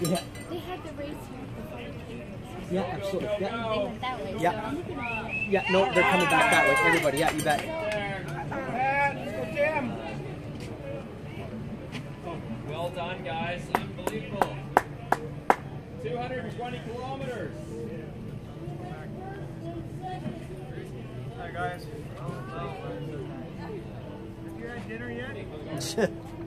Yeah. They had the race here. Yeah, absolutely. Yeah. They went that way. Yeah. So yeah, no, they're coming back that way. Everybody, yeah, you bet. Well done, guys. Unbelievable. 220 kilometers. Hi, guys. Have you had dinner yet?